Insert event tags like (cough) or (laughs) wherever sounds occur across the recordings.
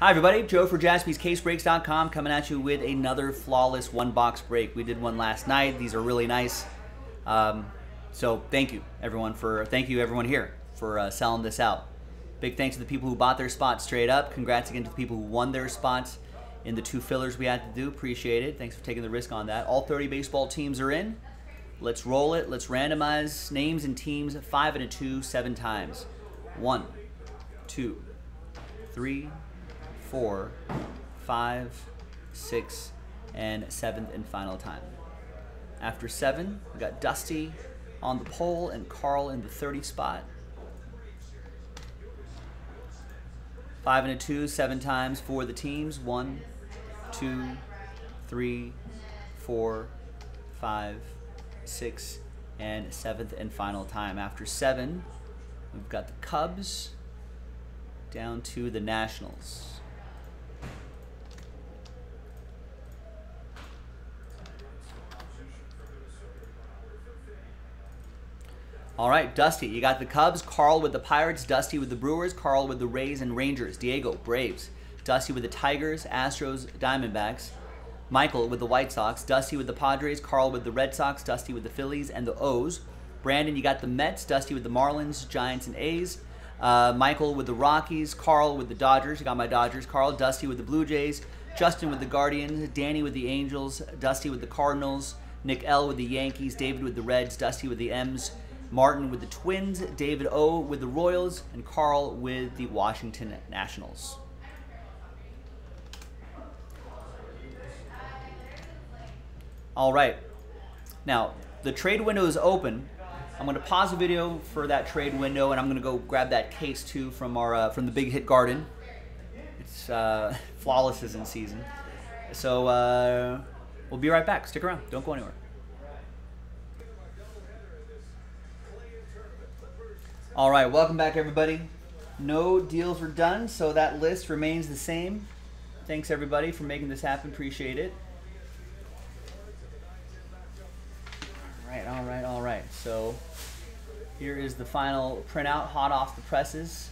Hi, everybody. Joe for jaspyscasebreaks.com coming at you with another flawless one box break. We did one last night. These are really nice. Um, so thank you, everyone, for thank you, everyone here for uh, selling this out. Big thanks to the people who bought their spots straight up. Congrats again to the people who won their spots in the two fillers we had to do. Appreciate it. Thanks for taking the risk on that. All 30 baseball teams are in. Let's roll it. Let's randomize names and teams five and a two, seven times. One, two, three, four, five, six, and seventh and final time. After seven, we got Dusty on the pole and Carl in the 30 spot. Five and a two, seven times for the teams. One, two, three, four, five, six, and seventh and final time. After seven, we've got the Cubs down to the Nationals. All right, Dusty, you got the Cubs, Carl with the Pirates, Dusty with the Brewers, Carl with the Rays and Rangers, Diego, Braves, Dusty with the Tigers, Astros, Diamondbacks, Michael with the White Sox, Dusty with the Padres, Carl with the Red Sox, Dusty with the Phillies and the O's. Brandon, you got the Mets, Dusty with the Marlins, Giants, and A's. Uh, Michael with the Rockies, Carl with the Dodgers, you got my Dodgers, Carl, Dusty with the Blue Jays, Justin with the Guardians, Danny with the Angels, Dusty with the Cardinals, Nick L with the Yankees, David with the Reds, Dusty with the M's, Martin with the Twins, David O with the Royals, and Carl with the Washington Nationals. All right. Now, the trade window is open. I'm going to pause the video for that trade window, and I'm going to go grab that case too from our uh, from the Big Hit Garden. It's uh, (laughs) flawless is in season, so uh, we'll be right back. Stick around. Don't go anywhere. All right, welcome back, everybody. No deals were done, so that list remains the same. Thanks, everybody, for making this happen. Appreciate it. All right, all right, all right. So here is the final printout, hot off the presses,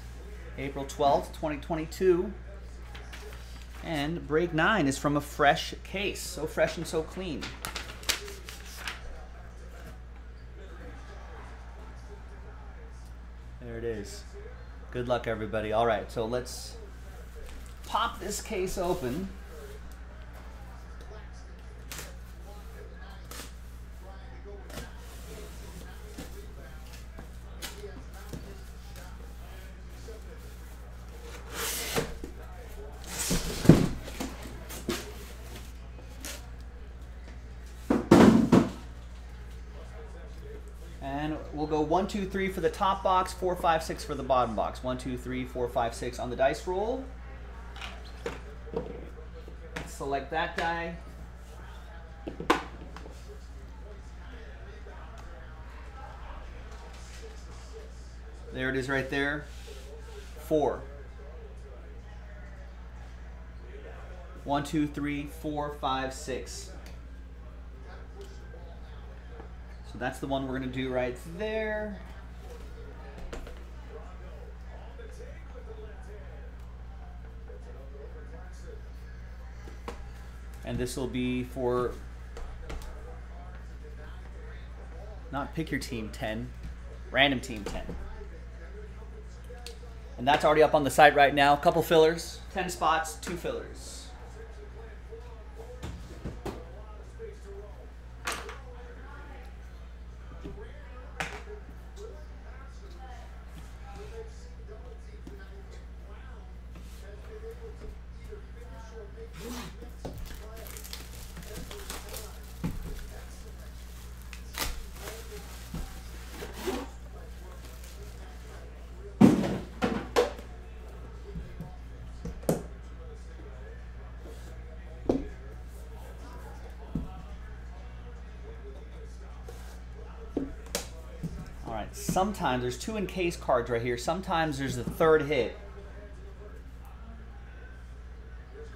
April 12th, 2022. And break nine is from a fresh case. So fresh and so clean. There it is. Good luck, everybody. All right, so let's pop this case open. And we'll go one, two, three for the top box, four, five, six for the bottom box. One, two, three, four, five, six on the dice roll. Select that die. There it is right there. Four. One, two, three, four, five, six. So that's the one we're to do right there. And this will be for not pick your team 10, random team 10. And that's already up on the site right now. Couple fillers, 10 spots, two fillers. Sometimes there's two encased cards right here. Sometimes there's the third hit.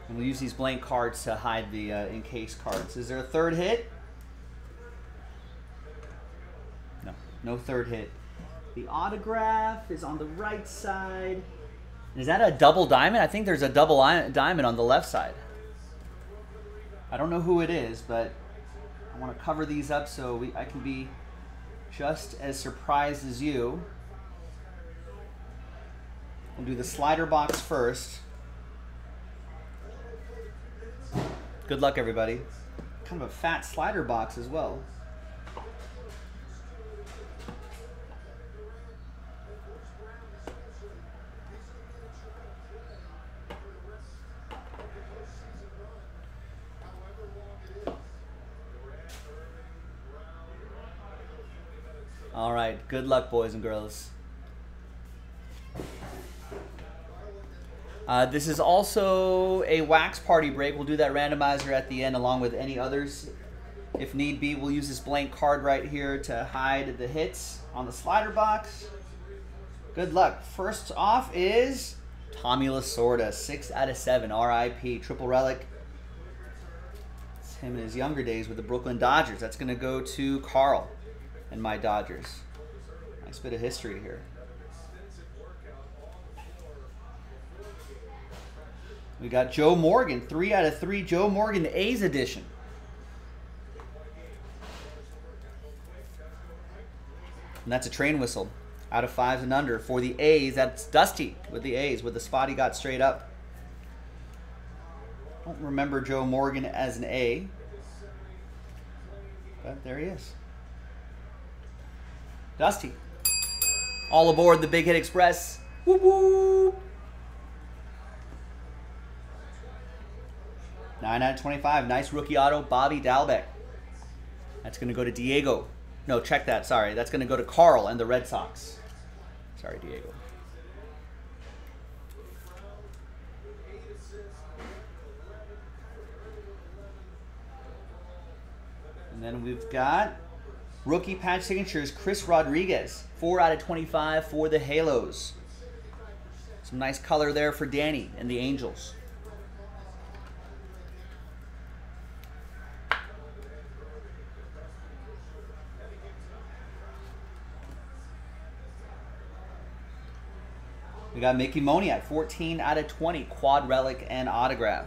And we'll use these blank cards to hide the uh, encased cards. Is there a third hit? No, no third hit. The autograph is on the right side. Is that a double diamond? I think there's a double diamond on the left side. I don't know who it is, but I want to cover these up so we, I can be just as surprised as you. We'll do the slider box first. Good luck, everybody. Kind of a fat slider box as well. All right, good luck, boys and girls. Uh, this is also a wax party break. We'll do that randomizer at the end along with any others. If need be, we'll use this blank card right here to hide the hits on the slider box. Good luck. First off is Tommy Lasorda, 6 out of 7, RIP, triple relic. It's him in his younger days with the Brooklyn Dodgers. That's going to go to Carl and my Dodgers. Nice bit of history here. We got Joe Morgan, three out of three. Joe Morgan, the A's edition. And that's a train whistle out of fives and under for the A's. That's Dusty with the A's with the spot he got straight up. Don't remember Joe Morgan as an A. But there he is. Dusty. All aboard the Big Hit Express. Woo woo! 9 out of 25. Nice rookie auto, Bobby Dalbec. That's going to go to Diego. No, check that. Sorry. That's going to go to Carl and the Red Sox. Sorry, Diego. And then we've got rookie patch signatures, Chris Rodriguez. 4 out of 25 for the Halos. Some nice color there for Danny and the Angels. We got Mickey Moniak, 14 out of 20, quad relic and autograph.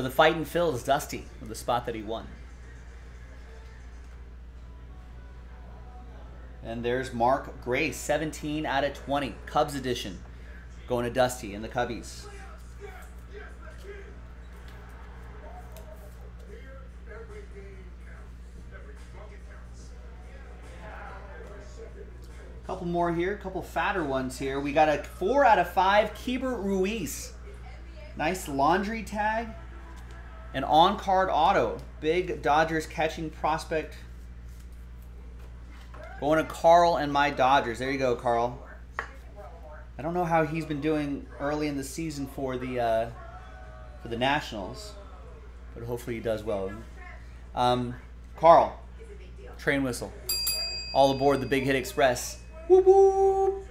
For the Fightin' Phils, Dusty with the spot that he won. And there's Mark Grace, 17 out of 20, Cubs edition, going to Dusty and the Cubbies. couple more here, a couple fatter ones here. We got a four out of five, Keibert Ruiz. Nice laundry tag. An on-card auto. Big Dodgers catching prospect. Going to Carl and my Dodgers. There you go, Carl. I don't know how he's been doing early in the season for the uh, for the Nationals, but hopefully he does well. Um, Carl, train whistle. All aboard the Big Hit Express. Whoop, whoop.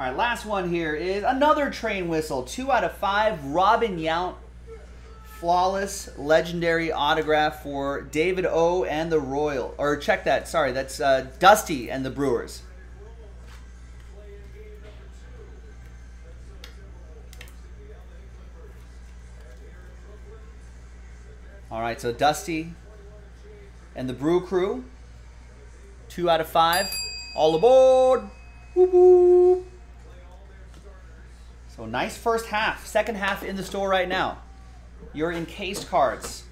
All right, last one here is another train whistle. Two out of five. Robin Yount. Flawless, legendary autograph for David O and the Royal. Or check that. Sorry, that's uh, Dusty and the Brewers. All right, so Dusty and the Brew Crew. Two out of five. All aboard. Woo So nice first half. Second half in the store right now. Your encased cards.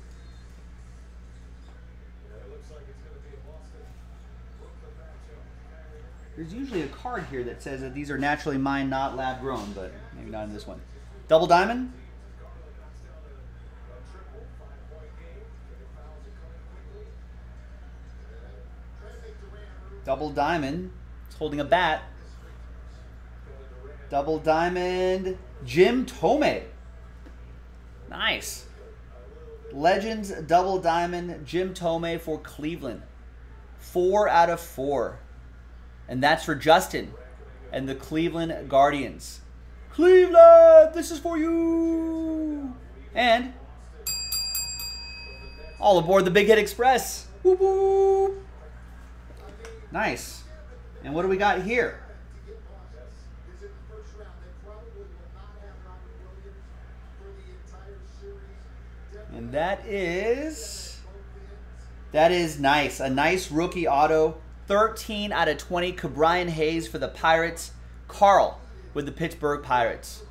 There's usually a card here that says that these are naturally mined, not lab grown, but maybe not in this one. Double diamond. Double diamond. It's holding a bat. Double diamond. Jim Thome. Nice. Legends double diamond. Jim Thome for Cleveland. Four out of four. And that's for Justin and the Cleveland Guardians. Cleveland, this is for you. And All aboard the Big Hit Express. Woo woo. Nice. And what do we got here? And that is that is nice. A nice rookie auto. 13 out of 20. Ke'Bryan Hayes for the Pirates. Carl with the Pittsburgh Pirates.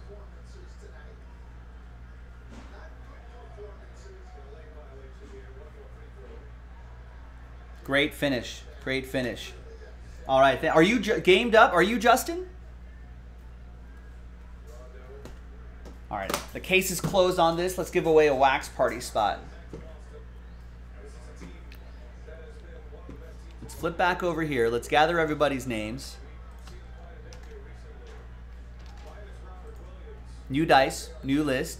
Great finish. Great finish. All right. Are you gamed up? Are you Justin? All right. The case is closed on this. Let's give away a wax party spot. Let's flip back over here. Let's gather everybody's names. New dice, new list.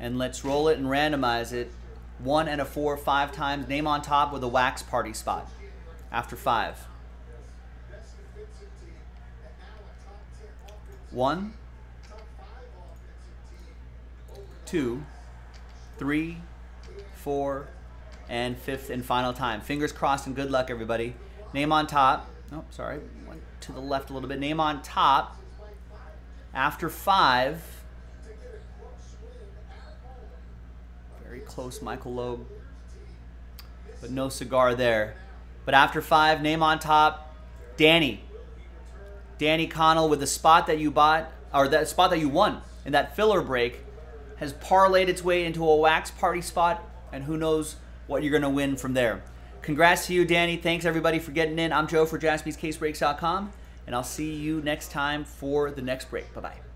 And let's roll it and randomize it one and a four five times. Name on top with a wax party spot after five. One, two, three, four, and fifth and final time. Fingers crossed and good luck, everybody. Name on top. Oh, sorry. Went to the left a little bit. Name on top after five. Very close, Michael Loeb. But no cigar there. But after five, name on top, Danny. Danny Connell with the spot that you bought, or that spot that you won in that filler break, has parlayed its way into a wax party spot, and who knows what you're going to win from there. Congrats to you, Danny. Thanks, everybody, for getting in. I'm Joe for jaspyscasebreaks.com, and I'll see you next time for the next break. Bye-bye.